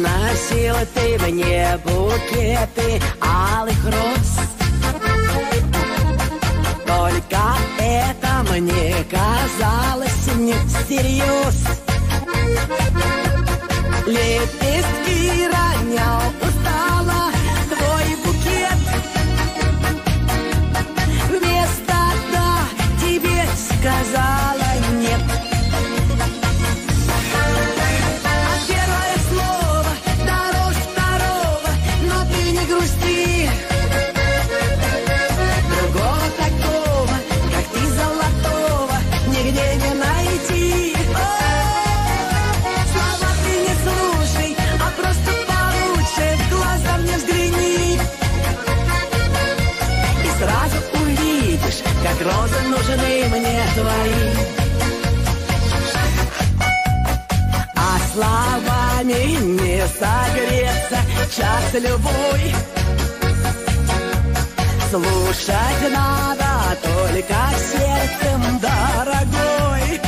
Приносил ты мне букеты алых роз Только это мне казалось не всерьез. Лепестки ронял твои А словами не согреться час любой. Слушать надо только сердцем, дорогой.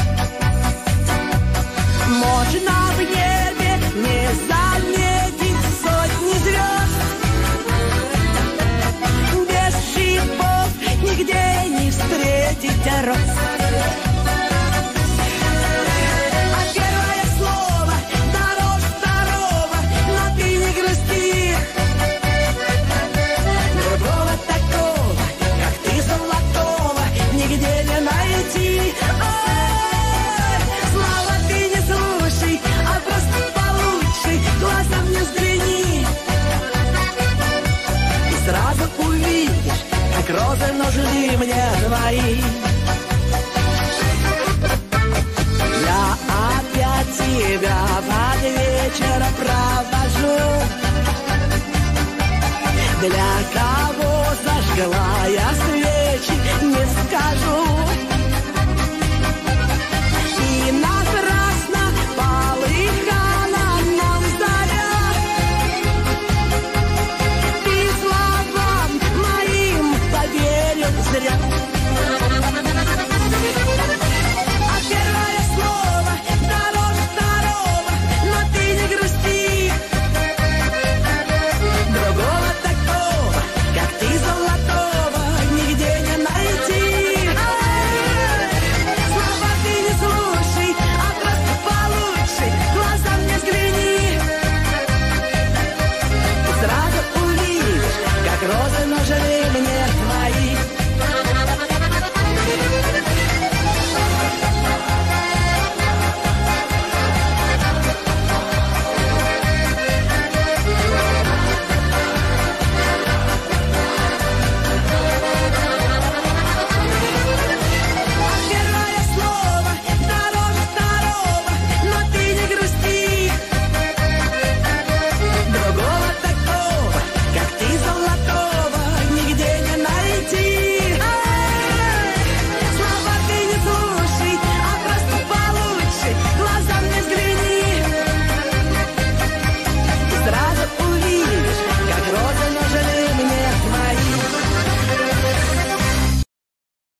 Можно в небе не заметить сотни звезд. Без шипов нигде не встретить роз розы нужны мне твои. Я опять тебя под вечер провожу Для кого зажгла